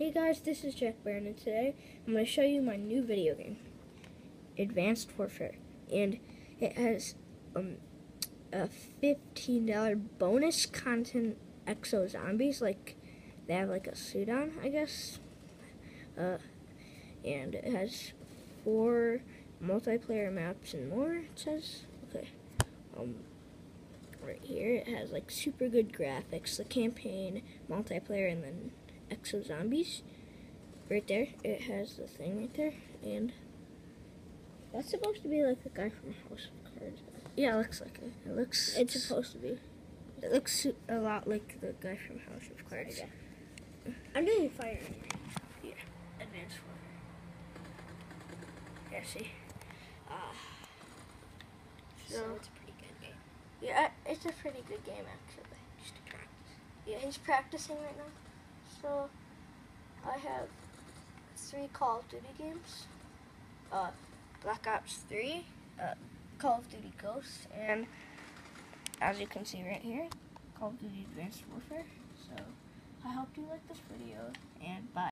Hey guys, this is Jack Barron, and today I'm going to show you my new video game, Advanced Warfare, and it has um, a $15 bonus content exo zombies, like they have like a suit on, I guess, uh, and it has four multiplayer maps and more. It says, okay, um, right here it has like super good graphics, the campaign, multiplayer, and then Exo Zombies. Right there, it has the thing right there, and that's supposed to be like the guy from House of Cards. Yeah, it looks like it. It looks. It's supposed to be. It looks a lot like the guy from House of Cards. Yeah. I'm doing fire. Yeah, Advanced Warfare. Yeah, see. Uh, So so it's a pretty good game. yeah, it's a pretty good game actually. Just to practice. Yeah, he's practicing right now. So I have three Call of Duty games. Uh, Black Ops 3, uh, Call of Duty Ghosts, and as you can see right here, Call of Duty Advanced Warfare. So I hope you like this video, and bye.